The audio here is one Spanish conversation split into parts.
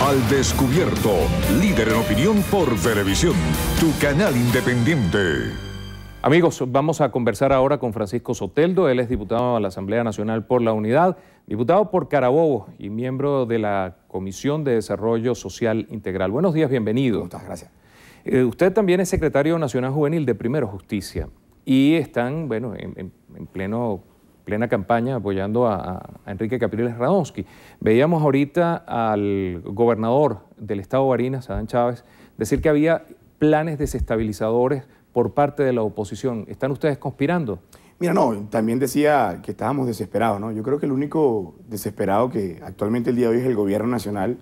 Al Descubierto, líder en opinión por televisión, tu canal independiente. Amigos, vamos a conversar ahora con Francisco Soteldo. Él es diputado a la Asamblea Nacional por la Unidad, diputado por Carabobo y miembro de la Comisión de Desarrollo Social Integral. Buenos días, bienvenido. Muchas gracias. Eh, usted también es secretario nacional juvenil de Primero Justicia y están, bueno, en, en pleno plena campaña apoyando a, Enrique Capriles Radonsky. Veíamos ahorita al gobernador del estado de Barinas, Adán Chávez, decir que había planes desestabilizadores por parte de la oposición. ¿Están ustedes conspirando? Mira, no, también decía que estábamos desesperados, ¿no? Yo creo que el único desesperado que actualmente el día de hoy es el gobierno nacional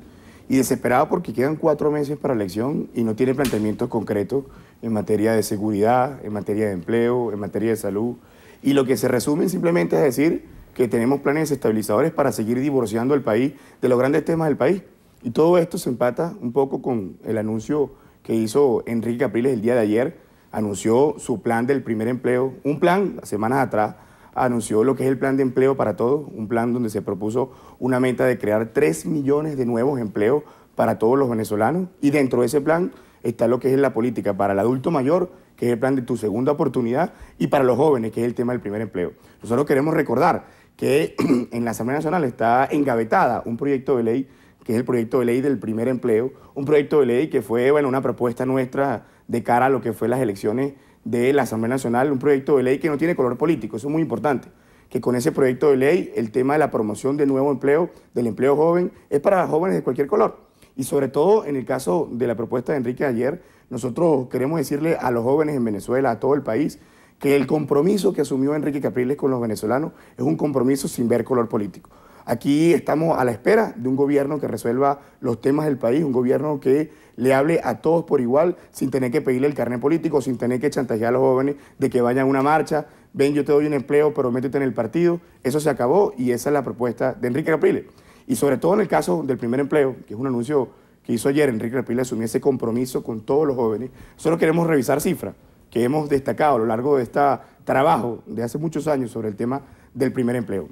y desesperado porque quedan cuatro meses para la elección y no tiene planteamientos concretos en materia de seguridad, en materia de empleo, en materia de salud, y lo que se resume simplemente es decir que tenemos planes estabilizadores para seguir divorciando el país de los grandes temas del país. Y todo esto se empata un poco con el anuncio que hizo Enrique Capriles el día de ayer. Anunció su plan del primer empleo, un plan, semanas atrás, anunció lo que es el plan de empleo para todos, un plan donde se propuso una meta de crear 3 millones de nuevos empleos para todos los venezolanos. Y dentro de ese plan está lo que es la política para el adulto mayor que es el plan de tu segunda oportunidad, y para los jóvenes, que es el tema del primer empleo. Nosotros queremos recordar que en la Asamblea Nacional está engavetada un proyecto de ley, que es el proyecto de ley del primer empleo, un proyecto de ley que fue bueno, una propuesta nuestra de cara a lo que fue las elecciones de la Asamblea Nacional, un proyecto de ley que no tiene color político, eso es muy importante que con ese proyecto de ley el tema de la promoción del nuevo empleo, del empleo joven, es para jóvenes de cualquier color. Y sobre todo en el caso de la propuesta de Enrique ayer, nosotros queremos decirle a los jóvenes en Venezuela, a todo el país, que el compromiso que asumió Enrique Capriles con los venezolanos es un compromiso sin ver color político. Aquí estamos a la espera de un gobierno que resuelva los temas del país, un gobierno que le hable a todos por igual, sin tener que pedirle el carnet político, sin tener que chantajear a los jóvenes de que vayan a una marcha, ven, yo te doy un empleo, pero métete en el partido. Eso se acabó y esa es la propuesta de Enrique Capriles. Y sobre todo en el caso del primer empleo, que es un anuncio que hizo ayer Enrique Repile asumir ese compromiso con todos los jóvenes, solo queremos revisar cifras que hemos destacado a lo largo de este trabajo de hace muchos años sobre el tema del primer empleo.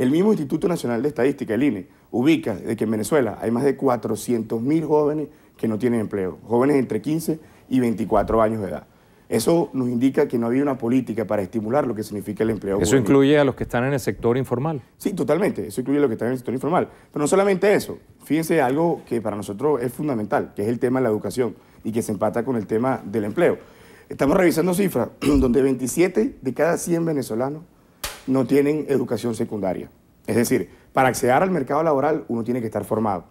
El mismo Instituto Nacional de Estadística, el INE, ubica de que en Venezuela hay más de 400.000 jóvenes que no tienen empleo, jóvenes entre 15 y 24 años de edad. Eso nos indica que no había una política para estimular lo que significa el empleo. Eso incluye a los que están en el sector informal. Sí, totalmente. Eso incluye a los que están en el sector informal. Pero no solamente eso. Fíjense algo que para nosotros es fundamental, que es el tema de la educación y que se empata con el tema del empleo. Estamos revisando cifras donde 27 de cada 100 venezolanos no tienen educación secundaria. Es decir, para acceder al mercado laboral uno tiene que estar formado.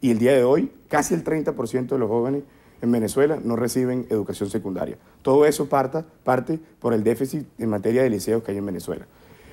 Y el día de hoy, casi el 30% de los jóvenes en Venezuela no reciben educación secundaria. Todo eso parte por el déficit en materia de liceos que hay en Venezuela.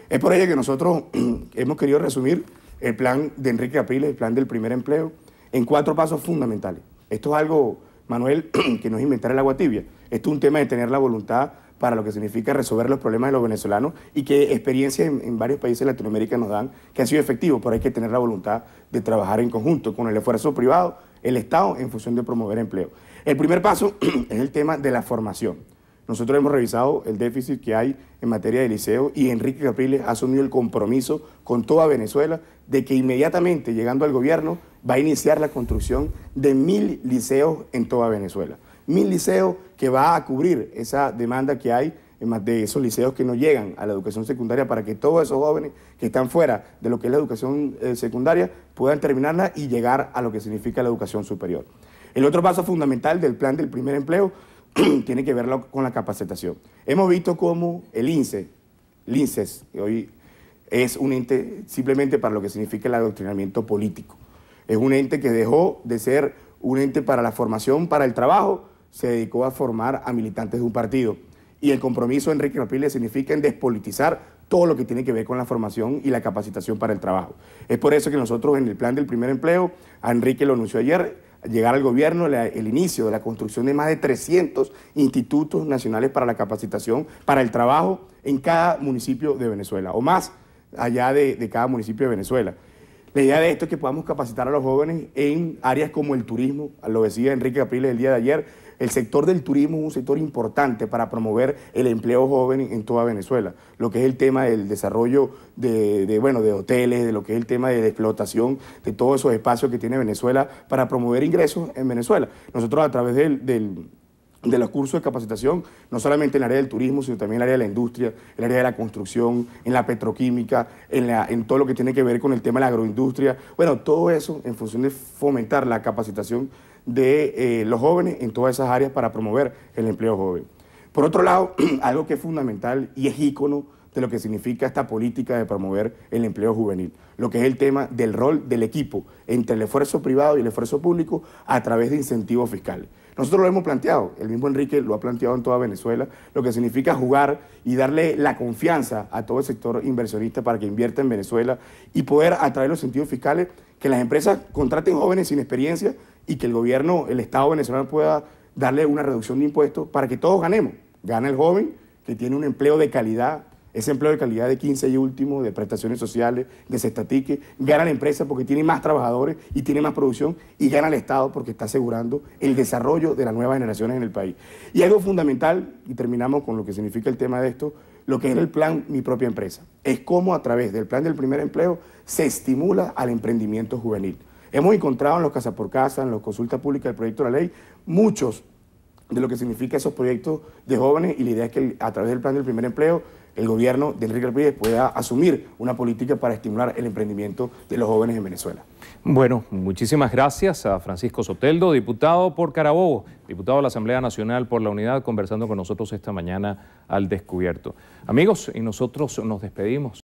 Es por ello que nosotros hemos querido resumir el plan de Enrique Capriles, el plan del primer empleo, en cuatro pasos fundamentales. Esto es algo, Manuel, que no es inventar el agua tibia. Esto es un tema de tener la voluntad para lo que significa resolver los problemas de los venezolanos y que experiencias en, en, varios países de Latinoamérica nos dan que ha sido efectivo, pero hay que tener la voluntad de trabajar en conjunto con el esfuerzo privado, el Estado, en función de promover empleo. El primer paso es el tema de la formación. Nosotros hemos revisado el déficit que hay en materia de liceo y Enrique Capriles ha asumido el compromiso con toda Venezuela de que inmediatamente llegando al gobierno va a iniciar la construcción de mil liceos en toda Venezuela. Mil liceos que va a cubrir esa demanda que hay de esos liceos que no llegan a la educación secundaria para que todos esos jóvenes que están fuera de lo que es la educación eh, secundaria puedan terminarla y llegar a lo que significa la educación superior. El otro paso fundamental del plan del primer empleo tiene que ver con la capacitación. Hemos visto cómo el INSE, el INSES, que hoy es un ente simplemente para lo que significa el adoctrinamiento político. Es un ente que dejó de ser un ente para la formación, para el trabajo, se dedicó a formar a militantes de un partido. Y el compromiso de Enrique Capriles significa en despolitizar todo lo que tiene que ver con la formación y la capacitación para el trabajo. Es por eso que nosotros en el plan del primer empleo, Enrique lo anunció ayer, llegar al gobierno el inicio de la construcción de más de 300 institutos nacionales para la capacitación, para el trabajo en cada municipio de Venezuela, o más allá de, cada municipio de Venezuela. La idea de esto es que podamos capacitar a los jóvenes en áreas como el turismo, lo decía Enrique Capriles el día de ayer, el sector del turismo es un sector importante para promover el empleo joven en toda Venezuela. Lo que es el tema del desarrollo de, bueno, de hoteles, de lo que es el tema de la explotación de todos esos espacios que tiene Venezuela para promover ingresos en Venezuela. Nosotros a través del de los cursos de capacitación, no solamente en el área del turismo, sino también en el área de la industria, en el área de la construcción, en la petroquímica, en, la, en todo lo que tiene que ver con el tema de la agroindustria. Bueno, todo eso en función de fomentar la capacitación de eh, los jóvenes en todas esas áreas para promover el empleo joven. Por otro lado, algo que es fundamental y es ícono de lo que significa esta política de promover el empleo juvenil, lo que es el tema del rol del equipo entre el esfuerzo privado y el esfuerzo público a través de incentivos fiscales. Nosotros lo hemos planteado, el mismo Enrique lo ha planteado en toda Venezuela, lo que significa jugar y darle la confianza a todo el sector inversionista para que invierta en Venezuela y poder atraer los incentivos fiscales, que las empresas contraten jóvenes sin experiencia y que el gobierno, el Estado venezolano pueda darle una reducción de impuestos para que todos ganemos. Gana el joven que tiene un empleo de calidad, ese empleo de calidad de 15 y último, de prestaciones sociales, de cestatique, gana la empresa porque tiene más trabajadores y tiene más producción y gana el Estado porque está asegurando el desarrollo de las nuevas generaciones en el país. Y algo fundamental, y terminamos con lo que significa el tema de esto, lo que es el plan Mi propia empresa. Es cómo a través del plan del primer empleo se estimula al emprendimiento juvenil. Hemos encontrado en los Casa por Casa, en las consultas públicas del proyecto de la ley, muchos de lo que significa esos proyectos de jóvenes y la idea es que a través del plan del primer empleo el gobierno de Enrique Rodríguez pueda asumir una política para estimular el emprendimiento de los jóvenes en Venezuela. Bueno, muchísimas gracias a Francisco Soteldo, diputado por Carabobo, diputado de la Asamblea Nacional por la Unidad, conversando con nosotros esta mañana al descubierto. Amigos, y nosotros nos despedimos.